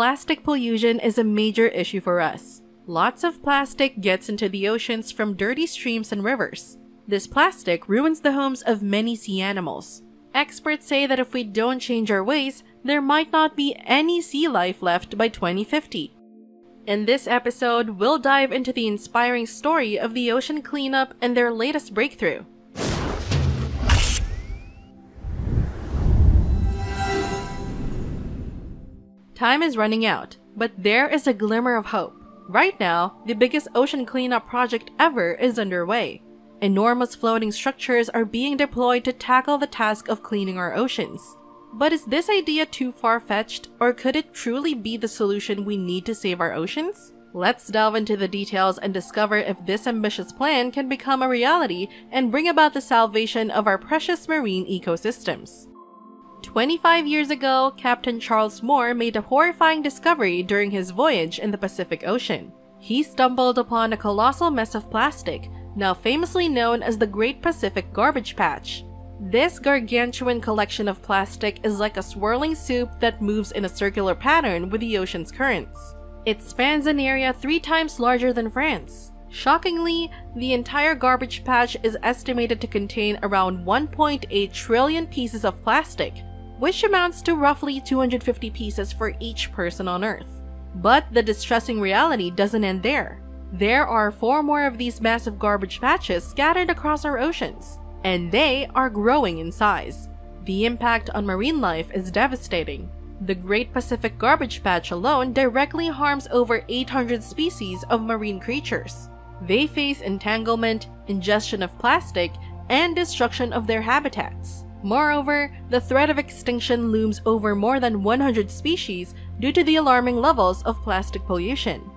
plastic pollution is a major issue for us. Lots of plastic gets into the oceans from dirty streams and rivers. This plastic ruins the homes of many sea animals. Experts say that if we don't change our ways, there might not be any sea life left by 2050. In this episode, we'll dive into the inspiring story of the ocean cleanup and their latest breakthrough. Time is running out, but there is a glimmer of hope. Right now, the biggest ocean cleanup project ever is underway. Enormous floating structures are being deployed to tackle the task of cleaning our oceans. But is this idea too far-fetched, or could it truly be the solution we need to save our oceans? Let's delve into the details and discover if this ambitious plan can become a reality and bring about the salvation of our precious marine ecosystems. 25 years ago, Captain Charles Moore made a horrifying discovery during his voyage in the Pacific Ocean. He stumbled upon a colossal mess of plastic, now famously known as the Great Pacific Garbage Patch. This gargantuan collection of plastic is like a swirling soup that moves in a circular pattern with the ocean's currents. It spans an area three times larger than France. Shockingly, the entire garbage patch is estimated to contain around 1.8 trillion pieces of plastic, which amounts to roughly 250 pieces for each person on Earth. But the distressing reality doesn't end there. There are four more of these massive garbage patches scattered across our oceans, and they are growing in size. The impact on marine life is devastating. The Great Pacific Garbage Patch alone directly harms over 800 species of marine creatures. They face entanglement, ingestion of plastic, and destruction of their habitats. Moreover, the threat of extinction looms over more than 100 species due to the alarming levels of plastic pollution.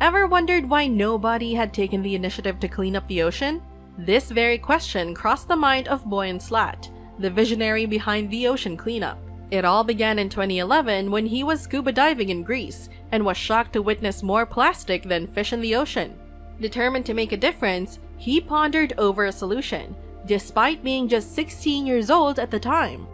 Ever wondered why nobody had taken the initiative to clean up the ocean? This very question crossed the mind of Boyan Slat, the visionary behind the ocean cleanup. It all began in 2011 when he was scuba diving in Greece and was shocked to witness more plastic than fish in the ocean. Determined to make a difference, he pondered over a solution, despite being just 16 years old at the time.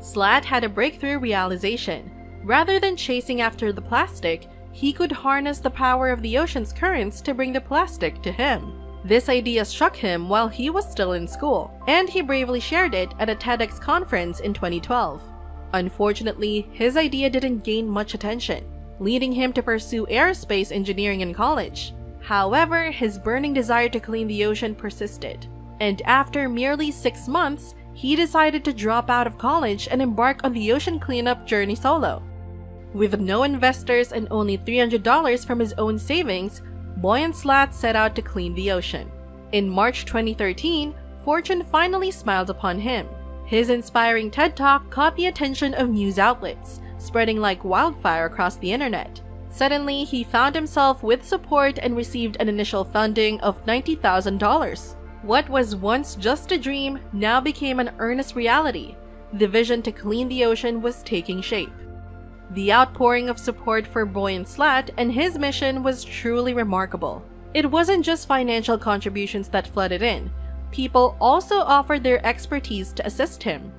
Slat had a breakthrough realization. Rather than chasing after the plastic, he could harness the power of the ocean's currents to bring the plastic to him. This idea struck him while he was still in school, and he bravely shared it at a TEDx conference in 2012. Unfortunately, his idea didn't gain much attention, leading him to pursue aerospace engineering in college. However, his burning desire to clean the ocean persisted and after merely six months, he decided to drop out of college and embark on the ocean cleanup journey solo. With no investors and only $300 from his own savings, Boyan Slat set out to clean the ocean. In March 2013, fortune finally smiled upon him. His inspiring TED Talk caught the attention of news outlets, spreading like wildfire across the internet. Suddenly, he found himself with support and received an initial funding of $90,000. What was once just a dream now became an earnest reality. The vision to clean the ocean was taking shape. The outpouring of support for Boyan Slat and his mission was truly remarkable. It wasn't just financial contributions that flooded in. People also offered their expertise to assist him.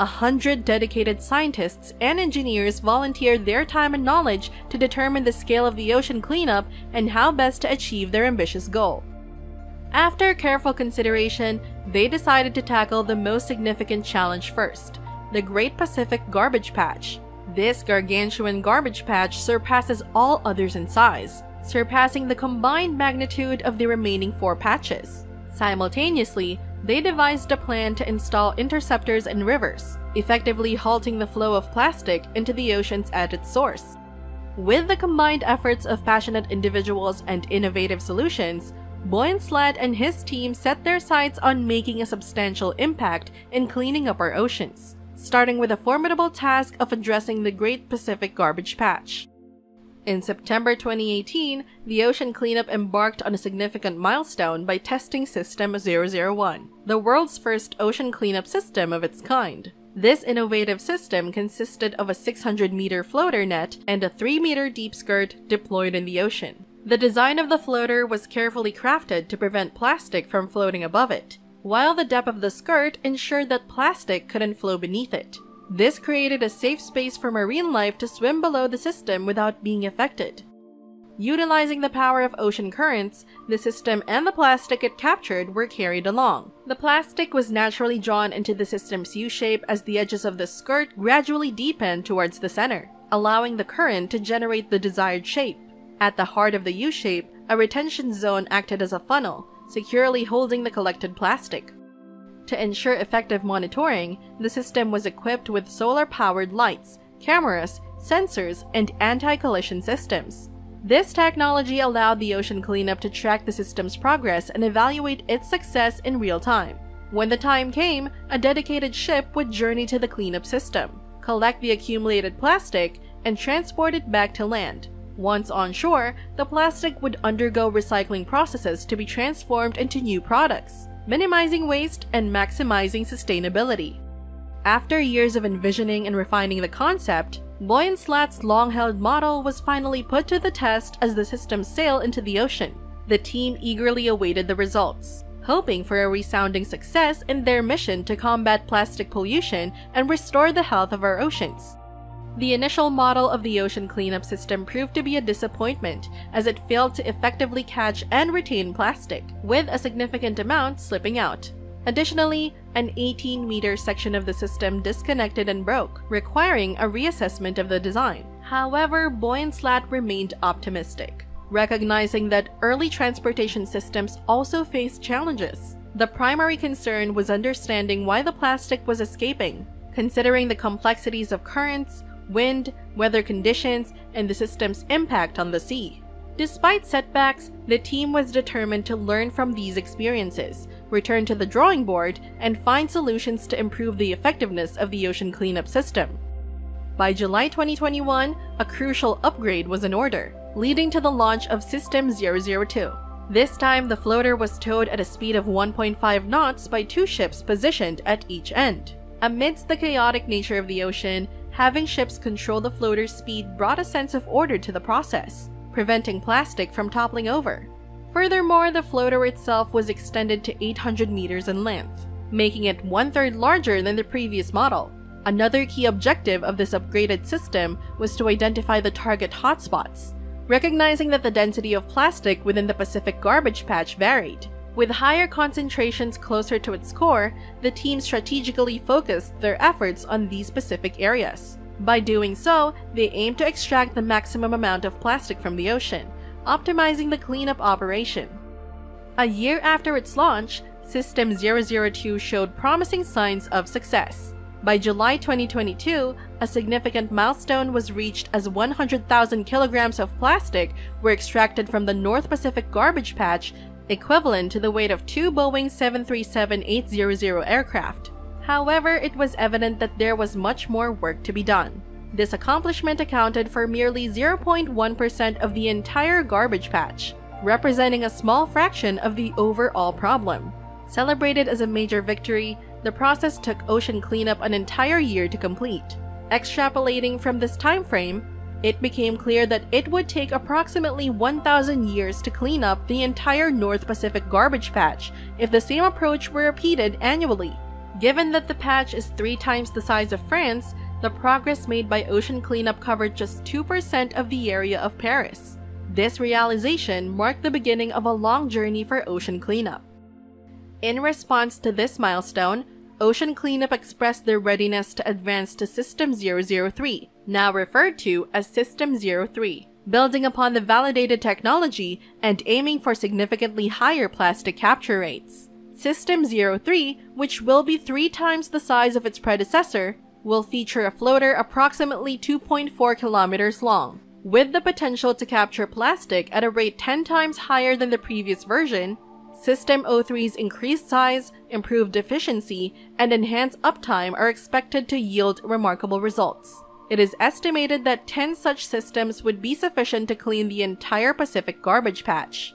A hundred dedicated scientists and engineers volunteered their time and knowledge to determine the scale of the ocean cleanup and how best to achieve their ambitious goal. After careful consideration, they decided to tackle the most significant challenge first, the Great Pacific Garbage Patch. This gargantuan garbage patch surpasses all others in size, surpassing the combined magnitude of the remaining four patches. Simultaneously, they devised a plan to install interceptors in rivers, effectively halting the flow of plastic into the oceans at its source. With the combined efforts of passionate individuals and innovative solutions, Boyan Slat and his team set their sights on making a substantial impact in cleaning up our oceans, starting with the formidable task of addressing the Great Pacific Garbage Patch. In September 2018, the ocean cleanup embarked on a significant milestone by testing System 001, the world's first ocean cleanup system of its kind. This innovative system consisted of a 600 meter floater net and a 3 meter deep skirt deployed in the ocean. The design of the floater was carefully crafted to prevent plastic from floating above it, while the depth of the skirt ensured that plastic couldn't flow beneath it. This created a safe space for marine life to swim below the system without being affected. Utilizing the power of ocean currents, the system and the plastic it captured were carried along. The plastic was naturally drawn into the system's U-shape as the edges of the skirt gradually deepened towards the center, allowing the current to generate the desired shape. At the heart of the U-shape, a retention zone acted as a funnel, securely holding the collected plastic. To ensure effective monitoring, the system was equipped with solar-powered lights, cameras, sensors, and anti-collision systems. This technology allowed the ocean cleanup to track the system's progress and evaluate its success in real time. When the time came, a dedicated ship would journey to the cleanup system, collect the accumulated plastic, and transport it back to land. Once on shore, the plastic would undergo recycling processes to be transformed into new products, minimizing waste and maximizing sustainability. After years of envisioning and refining the concept, Boyan Slat's long-held model was finally put to the test as the system sailed into the ocean. The team eagerly awaited the results, hoping for a resounding success in their mission to combat plastic pollution and restore the health of our oceans. The initial model of the ocean cleanup system proved to be a disappointment as it failed to effectively catch and retain plastic, with a significant amount slipping out. Additionally, an 18-meter section of the system disconnected and broke, requiring a reassessment of the design. However, Boyan remained optimistic, recognizing that early transportation systems also faced challenges. The primary concern was understanding why the plastic was escaping, considering the complexities of currents, wind, weather conditions, and the system's impact on the sea. Despite setbacks, the team was determined to learn from these experiences, return to the drawing board, and find solutions to improve the effectiveness of the ocean cleanup system. By July 2021, a crucial upgrade was in order, leading to the launch of System 002. This time, the floater was towed at a speed of 1.5 knots by two ships positioned at each end. Amidst the chaotic nature of the ocean, having ships control the floater's speed brought a sense of order to the process preventing plastic from toppling over. Furthermore, the floater itself was extended to 800 meters in length, making it one-third larger than the previous model. Another key objective of this upgraded system was to identify the target hotspots, recognizing that the density of plastic within the Pacific garbage patch varied. With higher concentrations closer to its core, the team strategically focused their efforts on these specific areas. By doing so, they aim to extract the maximum amount of plastic from the ocean, optimizing the cleanup operation. A year after its launch, System 002 showed promising signs of success. By July 2022, a significant milestone was reached as 100,000 kilograms of plastic were extracted from the North Pacific garbage patch, equivalent to the weight of two Boeing 737-800 aircraft. However, it was evident that there was much more work to be done. This accomplishment accounted for merely 0.1% of the entire garbage patch, representing a small fraction of the overall problem. Celebrated as a major victory, the process took ocean cleanup an entire year to complete. Extrapolating from this time frame, it became clear that it would take approximately 1,000 years to clean up the entire North Pacific garbage patch if the same approach were repeated annually. Given that the patch is three times the size of France, the progress made by ocean cleanup covered just 2% of the area of Paris. This realization marked the beginning of a long journey for ocean cleanup. In response to this milestone, Ocean Cleanup expressed their readiness to advance to System 003, now referred to as System 03, building upon the validated technology and aiming for significantly higher plastic capture rates. System 03, which will be three times the size of its predecessor, will feature a floater approximately 2.4 kilometers long. With the potential to capture plastic at a rate 10 times higher than the previous version, System 03's increased size, improved efficiency, and enhanced uptime are expected to yield remarkable results. It is estimated that 10 such systems would be sufficient to clean the entire Pacific garbage patch.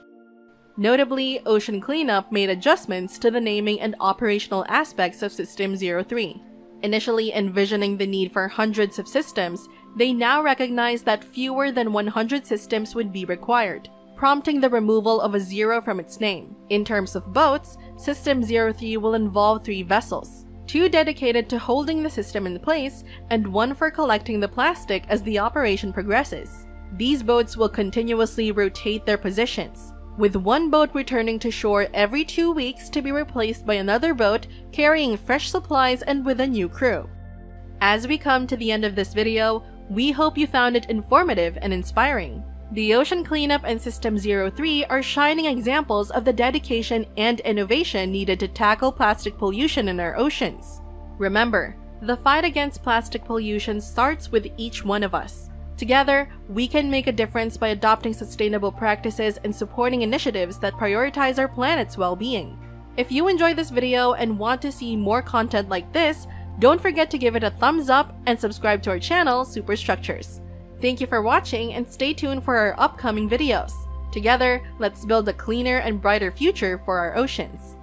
Notably, Ocean Cleanup made adjustments to the naming and operational aspects of System 03. Initially envisioning the need for hundreds of systems, they now recognize that fewer than 100 systems would be required, prompting the removal of a zero from its name. In terms of boats, System 03 will involve three vessels, two dedicated to holding the system in place, and one for collecting the plastic as the operation progresses. These boats will continuously rotate their positions, with one boat returning to shore every two weeks to be replaced by another boat carrying fresh supplies and with a new crew. As we come to the end of this video, we hope you found it informative and inspiring. The Ocean Cleanup and System 03 are shining examples of the dedication and innovation needed to tackle plastic pollution in our oceans. Remember, the fight against plastic pollution starts with each one of us. Together, we can make a difference by adopting sustainable practices and supporting initiatives that prioritize our planet's well-being. If you enjoyed this video and want to see more content like this, don't forget to give it a thumbs up and subscribe to our channel, Superstructures. Thank you for watching and stay tuned for our upcoming videos. Together, let's build a cleaner and brighter future for our oceans.